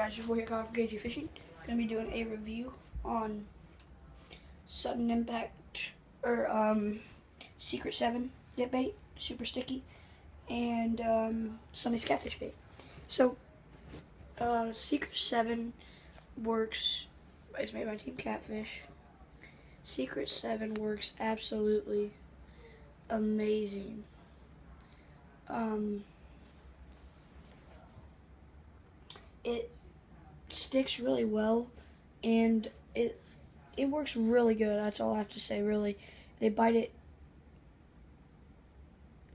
guys, boy here, Kyle from KC Fishing. Gonna be doing a review on sudden impact or um, Secret Seven dip bait, super sticky, and um, Sonny's catfish bait. So, uh, Secret Seven works. It's made by Team Catfish. Secret Seven works absolutely amazing. Um, it sticks really well and it it works really good that's all i have to say really. They bite it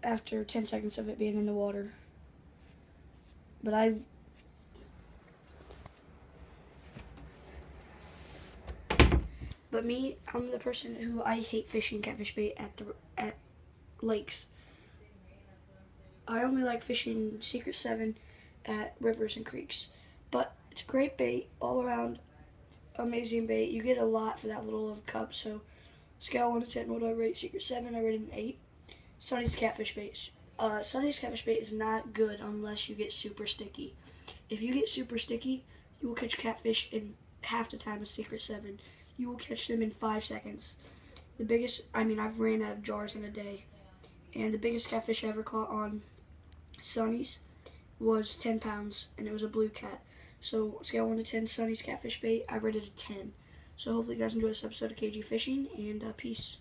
after 10 seconds of it being in the water. But i but me i'm the person who i hate fishing catfish bait at the at lakes. I only like fishing secret 7 at rivers and creeks but it's great bait all around. Amazing bait. You get a lot for that little of cup. So scale 1 to 10, what do I rate? Secret 7, I rated an 8. Sonny's catfish bait. Uh, Sonny's catfish bait is not good unless you get super sticky. If you get super sticky, you will catch catfish in half the time of Secret 7. You will catch them in 5 seconds. The biggest, I mean, I've ran out of jars in a day. And the biggest catfish I ever caught on Sonny's was 10 pounds, and it was a blue cat. So scale 1 to 10, Sonny's catfish bait, I rated a 10. So hopefully you guys enjoy this episode of KC Fishing, and uh, peace.